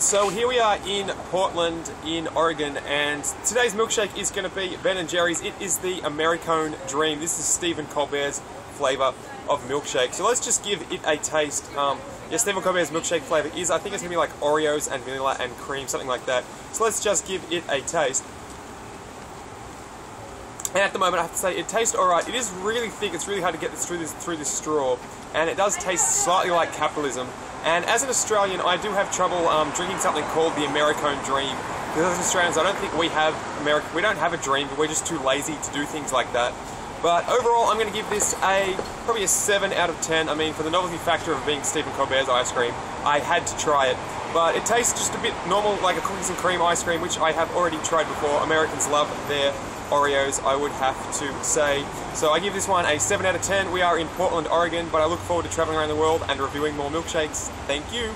So here we are in Portland, in Oregon, and today's milkshake is going to be Ben and Jerry's. It is the Americone Dream. This is Stephen Colbert's flavor of milkshake. So let's just give it a taste. Um, yeah, Stephen Colbert's milkshake flavor is, I think it's going to be like Oreos and vanilla and cream, something like that. So let's just give it a taste. And at the moment, I have to say, it tastes alright. It is really thick. It's really hard to get this through this through this straw, and it does taste slightly like capitalism. And as an Australian, I do have trouble um, drinking something called the Americone Dream. Because as Australians, I don't think we have America. We don't have a dream, but we're just too lazy to do things like that. But overall, I'm going to give this a probably a seven out of ten. I mean, for the novelty factor of being Stephen Colbert's ice cream, I had to try it. But it tastes just a bit normal, like a cookies and cream ice cream, which I have already tried before. Americans love their Oreos, I would have to say. So I give this one a 7 out of 10. We are in Portland, Oregon, but I look forward to traveling around the world and reviewing more milkshakes. Thank you.